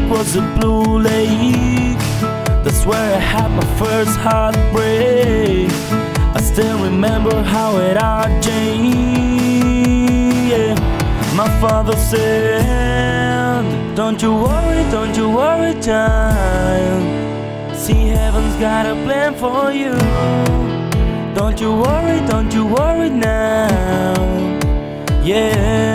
Hill across the blue lake, that's where I had my first heartbreak. I still remember how it all changed. Yeah. My father said, Don't you worry, don't you worry, child. See, heaven's got a plan for you. Don't you worry, don't you worry now. Yeah.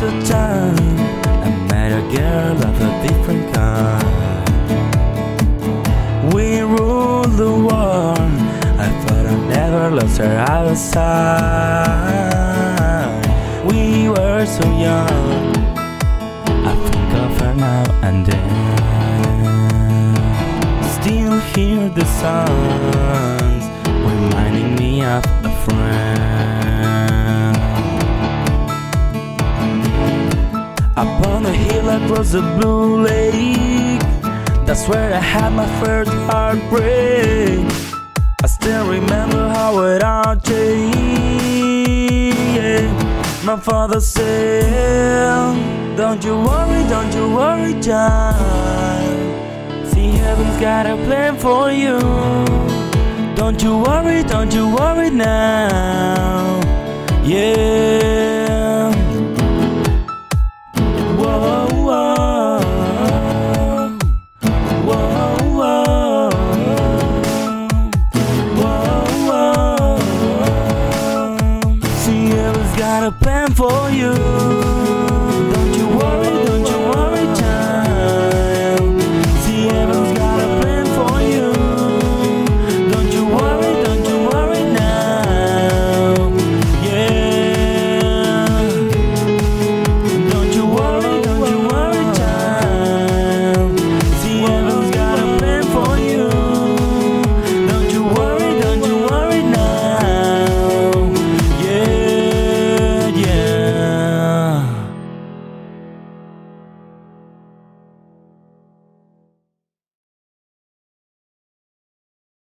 Was a time I met a girl of a different kind. We ruled the world. I thought I never lost her outside. We were so young. I think of her now and then. Still hear the sounds Upon a across the blue lake, that's where I had my first heartbreak. I still remember how it all changed. My father said, Don't you worry, don't you worry, child. See, heaven's got a plan for you. Don't you worry, don't you worry now. you.